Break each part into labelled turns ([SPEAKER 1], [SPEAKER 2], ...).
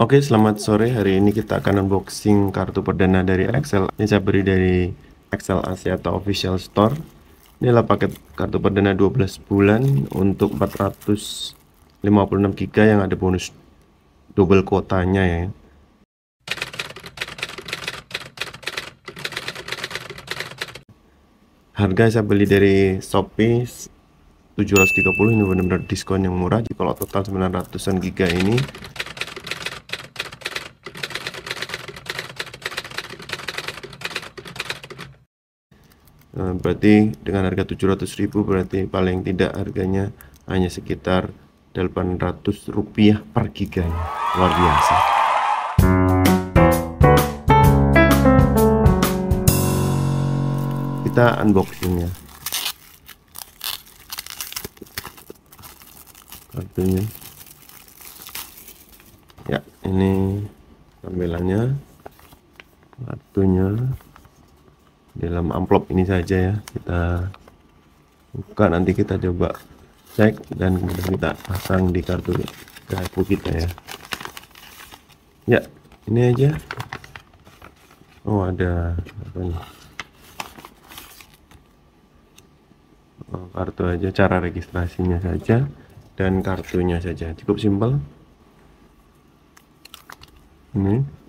[SPEAKER 1] Oke, selamat sore. Hari ini kita akan unboxing kartu perdana dari Excel. Ini saya beri dari Excel Asiata Official Store. Inilah paket kartu perdana 12 bulan untuk 456 GB yang ada bonus double kuotanya ya. Harga saya beli dari Shopee 730 ini benar-benar diskon yang murah. Jadi kalau total 900-an giga ini berarti dengan harga 700.000 berarti paling tidak harganya hanya sekitar 800 rupiah per giganya. Luar biasa. Kita unboxingnya. Kartunya. Ya, ini tampilannya. Kartunya dalam amplop ini saja ya. Kita buka nanti kita coba cek dan kemudian kita pasang di kartu kartu kita ya. Ya ini aja. Oh ada apa nih? Oh, kartu aja cara registrasinya saja dan kartunya saja. Cukup simpel. Ini.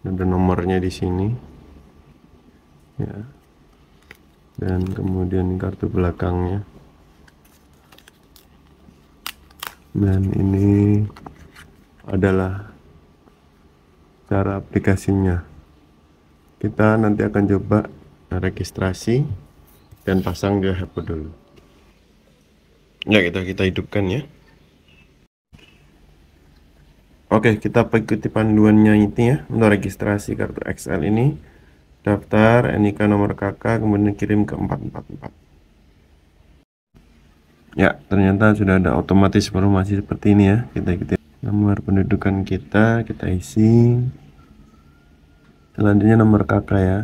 [SPEAKER 1] Ada nomornya di sini ya. Dan kemudian kartu belakangnya. Dan ini adalah cara aplikasinya. Kita nanti akan coba registrasi dan pasang ke HP dulu. Ya kita kita hidupkan ya. Oke, kita ikuti panduannya ini ya untuk registrasi kartu XL ini daftar NIK nomor kakak kemudian kirim ke 444 ya ternyata sudah ada otomatis informasi seperti ini ya. Kita ikuti. Nomor pendudukan kita kita isi. Selanjutnya nomor kakak ya.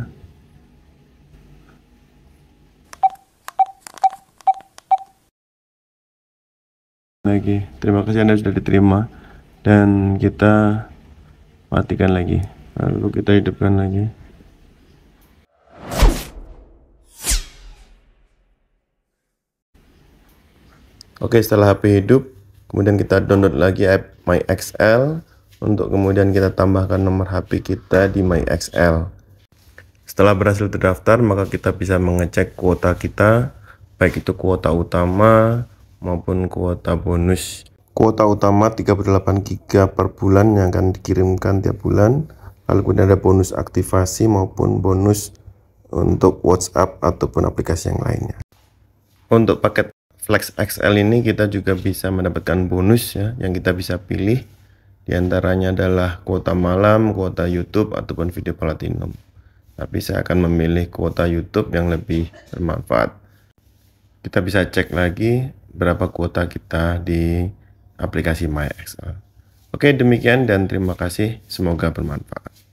[SPEAKER 1] Lagi. Terima kasih anda sudah diterima. Dan kita matikan lagi. Lalu kita hidupkan lagi Oke setelah HP hidup kemudian kita download lagi app MyXL. Untuk kemudian kita tambahkan nomor HP kita di MyXL. Setelah berhasil terdaftar maka kita bisa mengecek kuota kita baik itu kuota utama maupun kuota bonus. Kuota utama 38 GB per bulan yang akan dikirimkan tiap bulan. Lalu kemudian ada bonus aktivasi maupun bonus untuk WhatsApp ataupun aplikasi yang lainnya. Untuk paket Flex XL ini kita juga bisa mendapatkan bonus ya yang kita bisa pilih di antaranya adalah kuota malam, kuota YouTube ataupun video platinum. Tapi saya akan memilih kuota YouTube yang lebih bermanfaat. Kita bisa cek lagi berapa kuota kita di aplikasi MyXL. Oke, demikian dan terima kasih. Semoga bermanfaat.